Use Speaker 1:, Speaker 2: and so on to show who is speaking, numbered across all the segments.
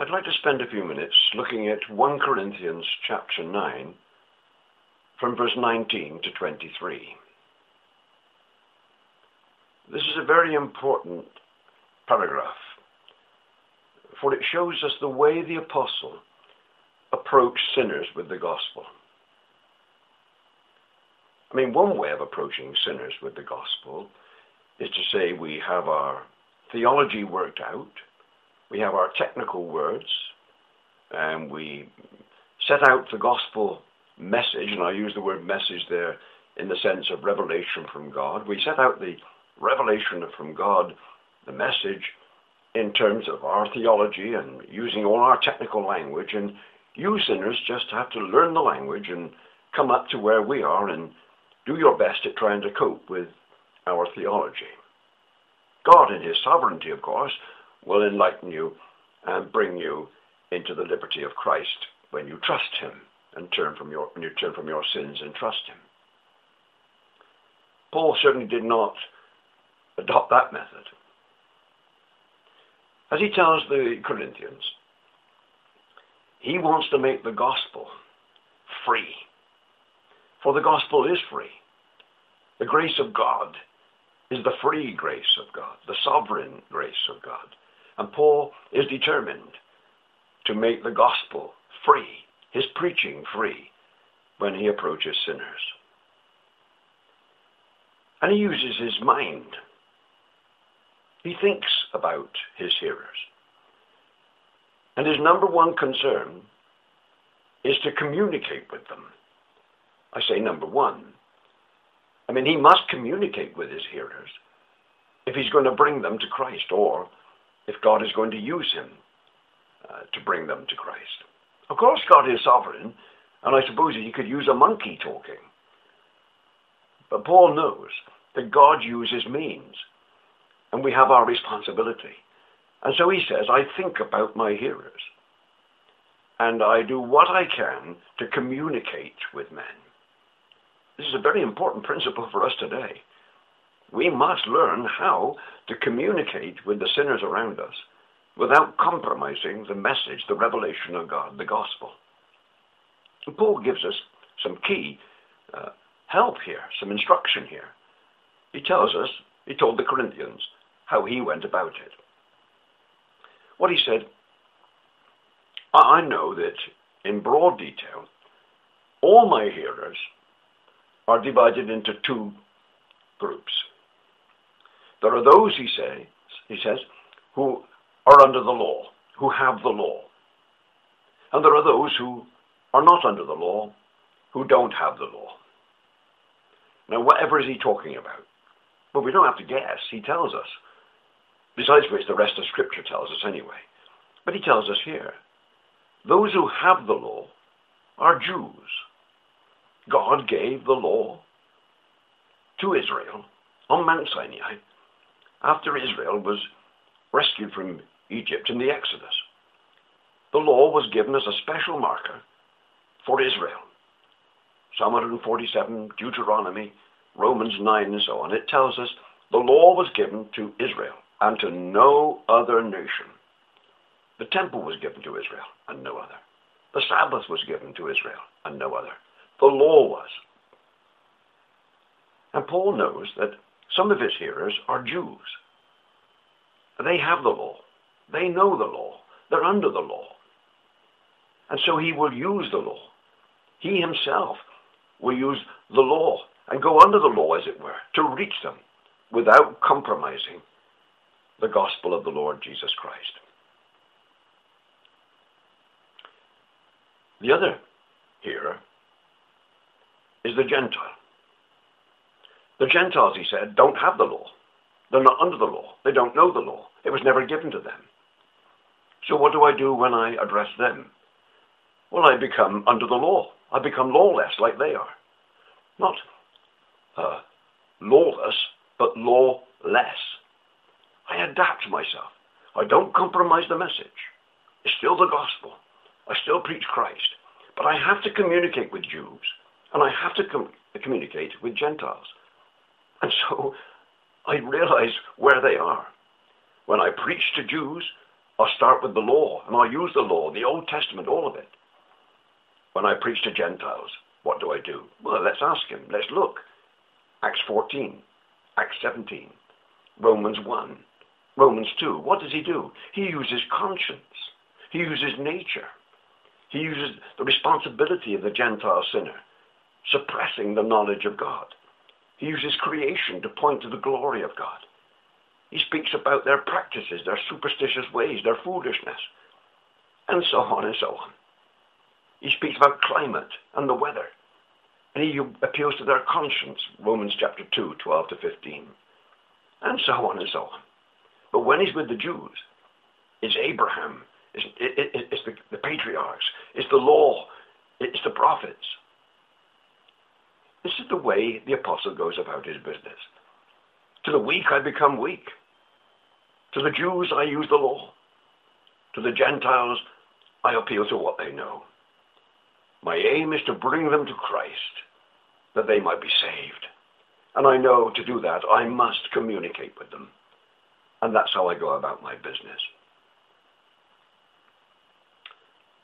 Speaker 1: I'd like to spend a few minutes looking at 1 Corinthians chapter 9 from verse 19 to 23. This is a very important paragraph, for it shows us the way the apostle approached sinners with the gospel. I mean, one way of approaching sinners with the gospel is to say we have our theology worked out, we have our technical words, and we set out the gospel message, and I use the word message there in the sense of revelation from God. We set out the revelation from God, the message, in terms of our theology and using all our technical language, and you sinners just have to learn the language and come up to where we are and do your best at trying to cope with our theology. God, in His sovereignty, of course, will enlighten you and bring you into the liberty of Christ when you trust Him and turn from your when you turn from your sins and trust Him. Paul certainly did not adopt that method. As he tells the Corinthians, he wants to make the gospel free. For the gospel is free. The grace of God is the free grace of God, the sovereign grace of God. And Paul is determined to make the gospel free, his preaching free, when he approaches sinners. And he uses his mind. He thinks about his hearers. And his number one concern is to communicate with them. I say number one. I mean, he must communicate with his hearers if he's going to bring them to Christ or if God is going to use him uh, to bring them to Christ. Of course, God is sovereign, and I suppose he could use a monkey talking. But Paul knows that God uses means, and we have our responsibility. And so he says, I think about my hearers, and I do what I can to communicate with men. This is a very important principle for us today. We must learn how to communicate with the sinners around us without compromising the message, the revelation of God, the gospel. And Paul gives us some key uh, help here, some instruction here. He tells us, he told the Corinthians, how he went about it. What he said, I know that in broad detail, all my hearers are divided into two groups. There are those, he, say, he says, who are under the law, who have the law. And there are those who are not under the law, who don't have the law. Now, whatever is he talking about? Well, we don't have to guess. He tells us. Besides which, the rest of Scripture tells us anyway. But he tells us here those who have the law are Jews. God gave the law to Israel on Mount Sinai after Israel was rescued from Egypt in the Exodus. The law was given as a special marker for Israel. Psalm 147, Deuteronomy, Romans 9, and so on. It tells us the law was given to Israel and to no other nation. The temple was given to Israel and no other. The Sabbath was given to Israel and no other. The law was. And Paul knows that some of his hearers are Jews. They have the law. They know the law. They're under the law. And so he will use the law. He himself will use the law and go under the law, as it were, to reach them without compromising the gospel of the Lord Jesus Christ. The other hearer is the Gentile. The Gentiles, he said, don't have the law. They're not under the law. They don't know the law. It was never given to them. So what do I do when I address them? Well, I become under the law. I become lawless like they are. Not uh, lawless, but lawless. I adapt myself. I don't compromise the message. It's still the gospel. I still preach Christ. But I have to communicate with Jews. And I have to com- communicate with Gentiles. And so I realize where they are. When I preach to Jews, I'll start with the law, and I'll use the law, the Old Testament, all of it. When I preach to Gentiles, what do I do? Well, let's ask him. Let's look. Acts 14, Acts 17, Romans 1, Romans 2. What does he do? He uses conscience. He uses nature. He uses the responsibility of the Gentile sinner, suppressing the knowledge of God. He uses creation to point to the glory of God. He speaks about their practices, their superstitious ways, their foolishness, and so on and so on. He speaks about climate and the weather. And he appeals to their conscience, Romans chapter 2, 12 to 15. And so on and so on. But when he's with the Jews, it's Abraham, it's, it, it, it's the, the patriarchs, it's the law, it's the prophets. The way the apostle goes about his business. To the weak I become weak. To the Jews I use the law. To the Gentiles I appeal to what they know. My aim is to bring them to Christ, that they might be saved. And I know to do that I must communicate with them. And that's how I go about my business.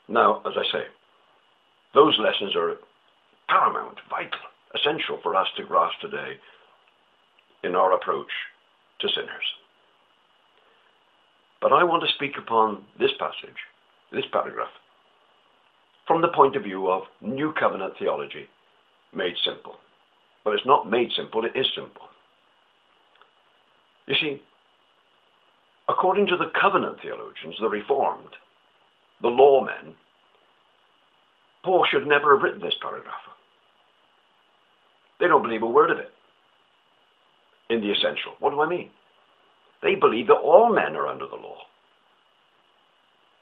Speaker 1: Now, as I say, those lessons are paramount, vital, essential for us to grasp today in our approach to sinners. But I want to speak upon this passage, this paragraph, from the point of view of New Covenant theology made simple. But it's not made simple, it is simple. You see, according to the covenant theologians, the Reformed, the lawmen, Paul should never have written this paragraph. They don't believe a word of it in the essential. What do I mean? They believe that all men are under the law.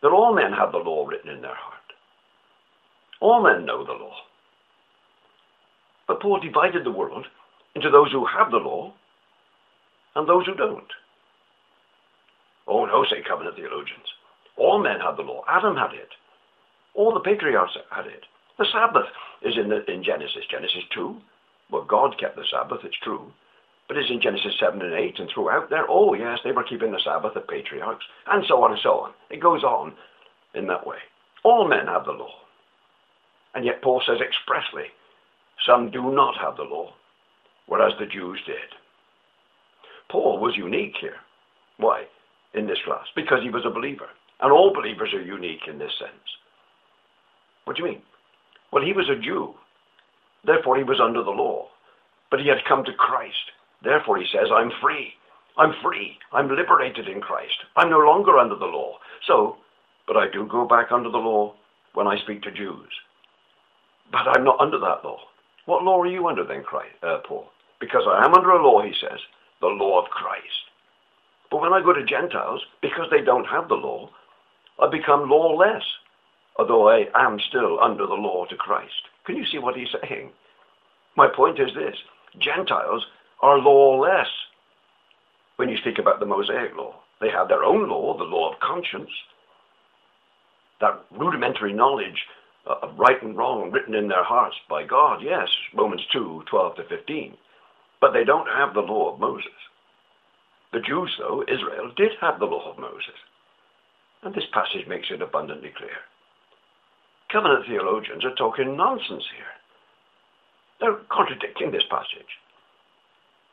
Speaker 1: That all men have the law written in their heart. All men know the law. But Paul divided the world into those who have the law and those who don't. Oh no, say covenant theologians. All men had the law. Adam had it. All the patriarchs had it. The Sabbath is in, the, in Genesis, Genesis 2. Well, God kept the Sabbath, it's true. But it's in Genesis 7 and 8 and throughout there. Oh, yes, they were keeping the Sabbath, the patriarchs, and so on and so on. It goes on in that way. All men have the law. And yet Paul says expressly, some do not have the law, whereas the Jews did. Paul was unique here. Why? In this class. Because he was a believer. And all believers are unique in this sense. What do you mean? Well, he was a Jew. Therefore, he was under the law. But he had come to Christ. Therefore, he says, I'm free. I'm free. I'm liberated in Christ. I'm no longer under the law. So, but I do go back under the law when I speak to Jews. But I'm not under that law. What law are you under then, Christ, uh, Paul? Because I am under a law, he says, the law of Christ. But when I go to Gentiles, because they don't have the law, I become lawless, although I am still under the law to Christ. Can you see what he's saying? My point is this Gentiles are lawless when you speak about the Mosaic law. They have their own law, the law of conscience. That rudimentary knowledge uh, of right and wrong written in their hearts by God, yes, Romans 2, 12 to 15. But they don't have the law of Moses. The Jews, though, Israel, did have the law of Moses. And this passage makes it abundantly clear. Covenant theologians are talking nonsense here. They're contradicting this passage.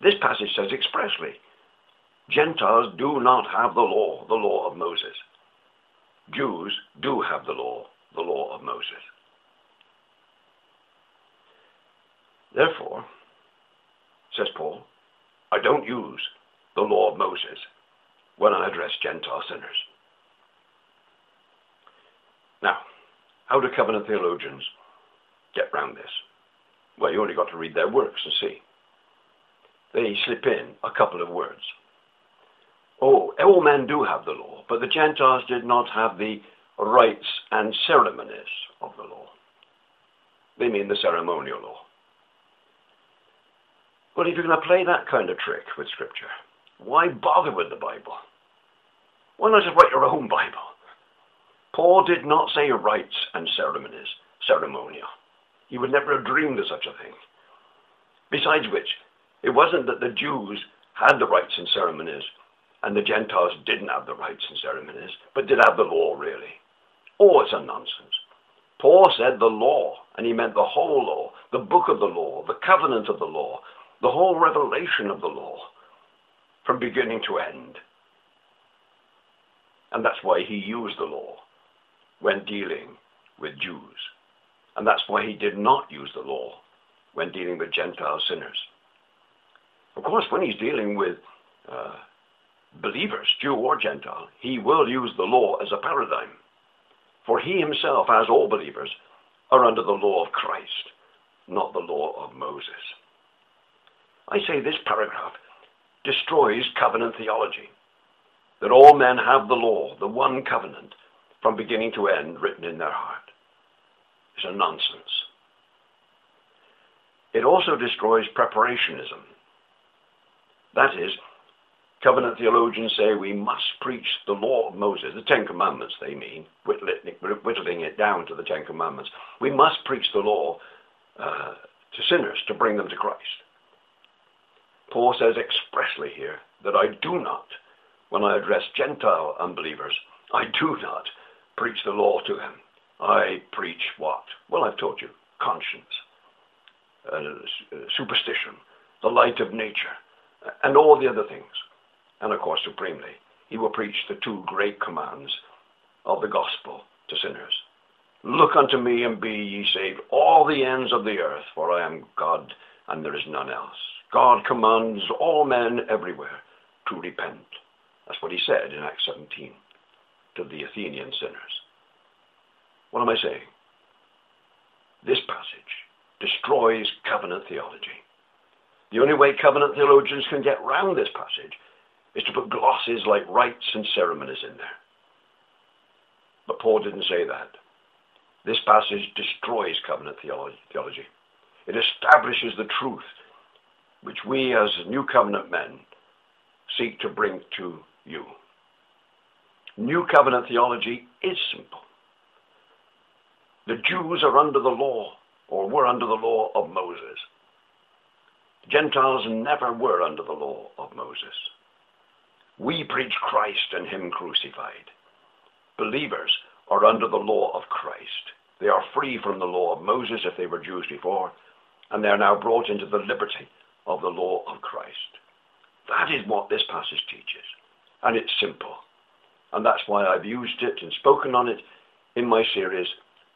Speaker 1: This passage says expressly, Gentiles do not have the law, the law of Moses. Jews do have the law, the law of Moses. Therefore, says Paul, I don't use the law of Moses when I address Gentile sinners. Now, how do covenant theologians get round this? Well, you only got to read their works and see. They slip in a couple of words. Oh, all men do have the law, but the Gentiles did not have the rites and ceremonies of the law. They mean the ceremonial law. Well, if you're going to play that kind of trick with Scripture, why bother with the Bible? Why not just write your own Bible? Paul did not say rites and ceremonies, ceremonial. He would never have dreamed of such a thing. Besides which, it wasn't that the Jews had the rites and ceremonies and the Gentiles didn't have the rites and ceremonies, but did have the law really. Oh, it's a nonsense. Paul said the law, and he meant the whole law, the book of the law, the covenant of the law, the whole revelation of the law, from beginning to end. And that's why he used the law when dealing with Jews. And that's why he did not use the law when dealing with Gentile sinners. Of course, when he's dealing with uh, believers, Jew or Gentile, he will use the law as a paradigm. For he himself, as all believers, are under the law of Christ, not the law of Moses. I say this paragraph destroys covenant theology, that all men have the law, the one covenant, from beginning to end written in their heart. It's a nonsense. It also destroys preparationism. That is, covenant theologians say we must preach the law of Moses, the Ten Commandments they mean, whittling it down to the Ten Commandments. We must preach the law uh, to sinners to bring them to Christ. Paul says expressly here that I do not, when I address Gentile unbelievers, I do not preach the law to them. I preach what? Well, I've told you conscience, uh, superstition, the light of nature, and all the other things. And of course, supremely, he will preach the two great commands of the gospel to sinners. Look unto me and be ye saved, all the ends of the earth, for I am God and there is none else. God commands all men everywhere to repent. That's what he said in Acts 17 to the Athenian sinners. What am I saying? This passage destroys covenant theology. The only way covenant theologians can get round this passage is to put glosses like rites and ceremonies in there. But Paul didn't say that. This passage destroys covenant theology. It establishes the truth which we as new covenant men seek to bring to you. New covenant theology is simple. The Jews are under the law, or were under the law of Moses. Gentiles never were under the law of Moses. We preach Christ and Him crucified. Believers are under the law of Christ. They are free from the law of Moses if they were Jews before, and they are now brought into the liberty of the law of Christ. That is what this passage teaches. And it's simple. And that's why I've used it and spoken on it in my series,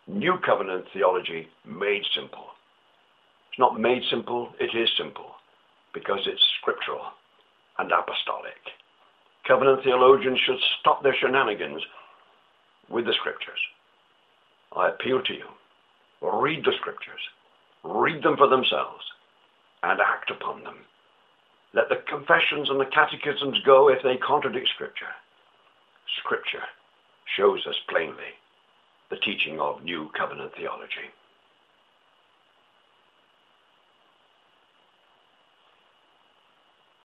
Speaker 1: New Covenant Theology Made Simple. It's not made simple, it is simple, because it's scriptural and apostolic. Covenant theologians should stop their shenanigans with the scriptures. I appeal to you. Read the scriptures. Read them for themselves and act upon them. Let the confessions and the catechisms go if they contradict Scripture. Scripture shows us plainly the teaching of New Covenant theology.